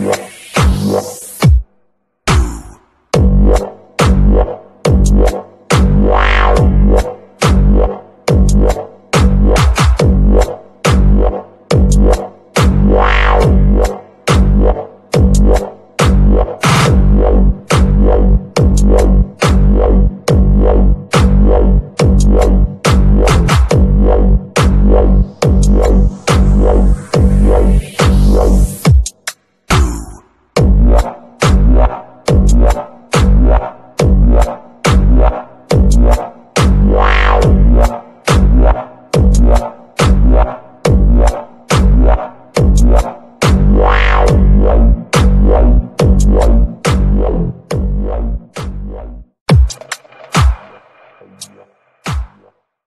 Yeah.